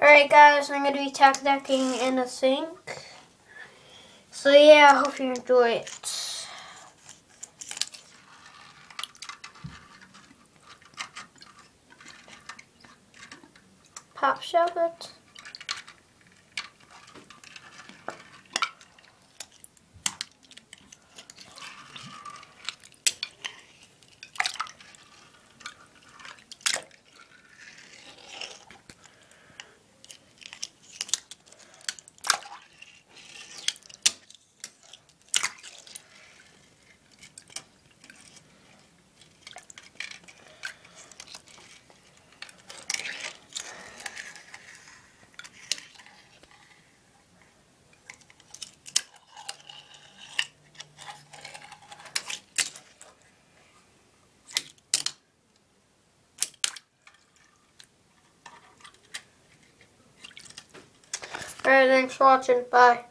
Alright guys, I'm going to be tech decking in a sink. So yeah, I hope you enjoy it. Pop shove it. Alright, thanks for watching. Bye.